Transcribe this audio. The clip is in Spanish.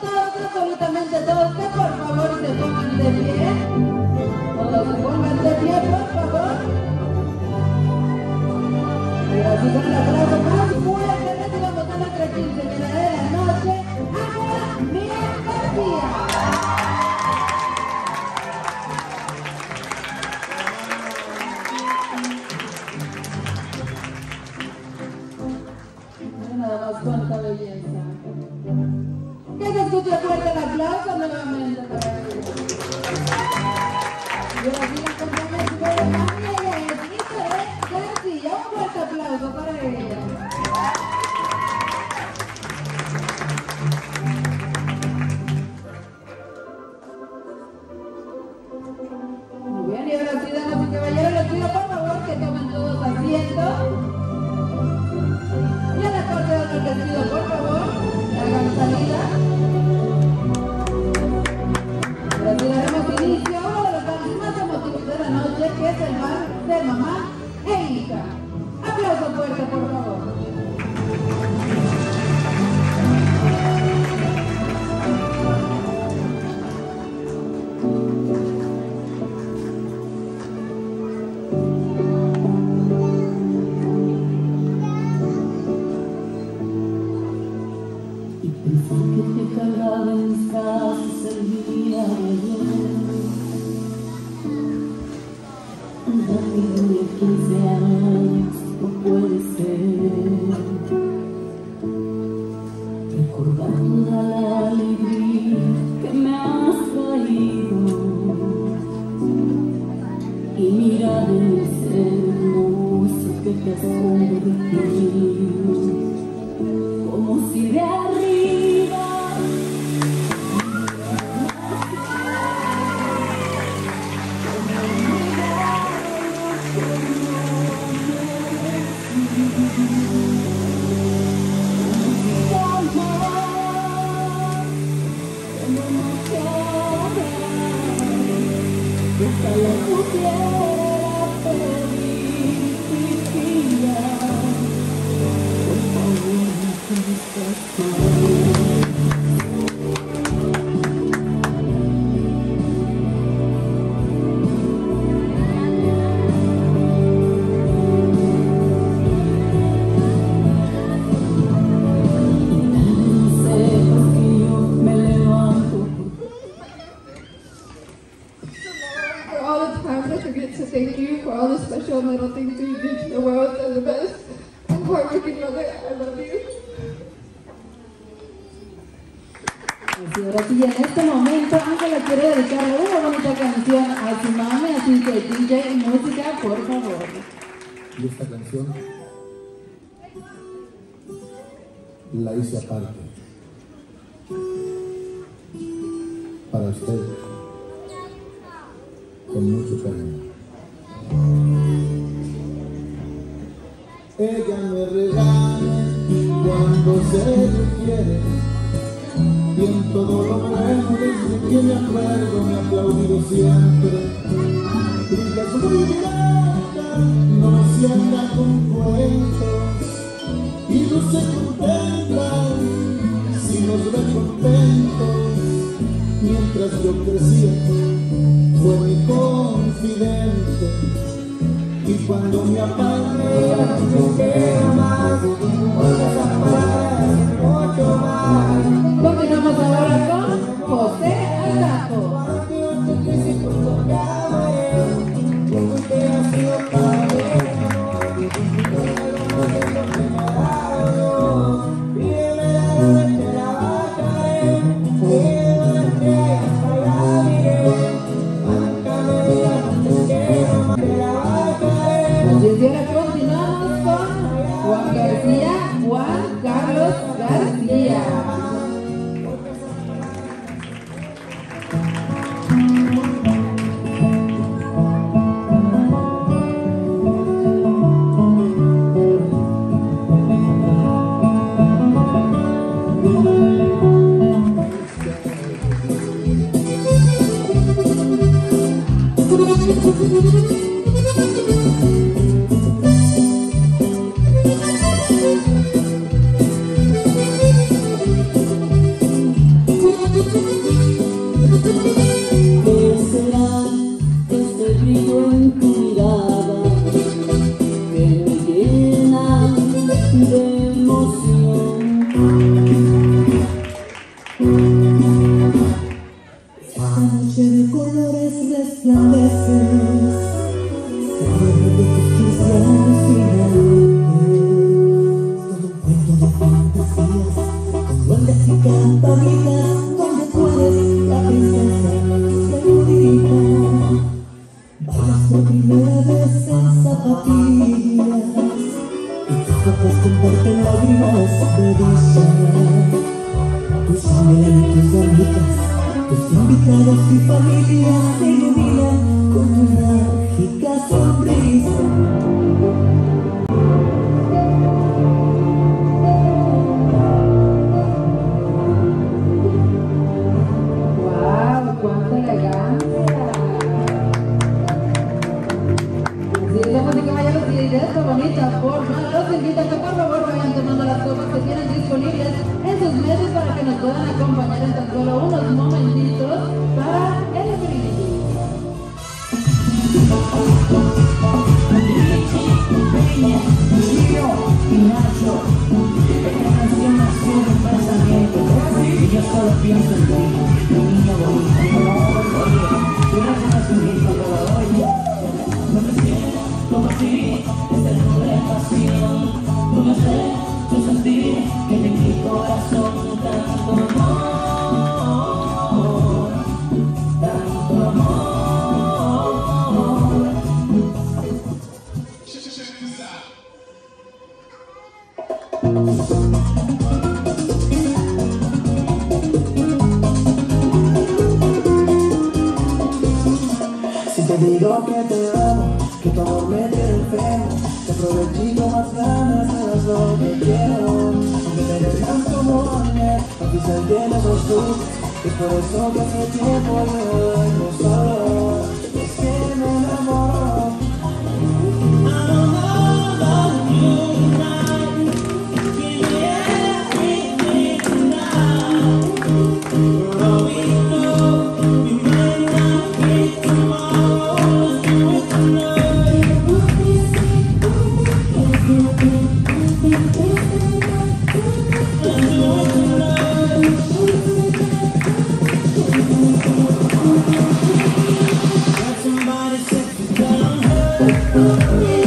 todos, absolutamente todos, que por favor se pongan de pie. Todos se pongan de pie, por favor. Pero así con el aplauso más fuerte recibamos a nuestra quinceañera de la noche, Ángela Mía García. nada más cuánta belleza. Que se escuche fuerte el aplauso nuevamente. Un fuerte aplauso para ella. Muy bien, y ahora sí, damas y caballeros, les pido por favor que tomen todos asiento. Y a la the world's at the best. And mother, I love you. Ahora sí, en este momento Ángela quiere dedicarle una bonita canción a su mami, así que DJ y música, por favor. Y esta canción la hice aparte para ustedes. usted lo y en todo lo bueno desde que me acuerdo me ha aplaudido siempre. Brinca su mirada, no me sienta con cuentos. Y no se contenta si nos ve contentos. Mientras yo crecía fue mi confidente. Y cuando me apague no queda más. Continuamos ahora con José Aldaco. Invitados y familia se ilumina con una mágica sonrisa. bonita forma, los invito que por favor vayan tomando las copas que tienen disponibles en sus mesas para que nos puedan acompañar en tan solo unos momentos. digo que te amo, que tu amor me tiene enfermo. Te prometí con más ganas, eras lo que quiero. Aunque te dejas como hombre, aquí se entiende los dudas Es por eso que hace tiempo yo duermo solo Gonna hold on, yeah.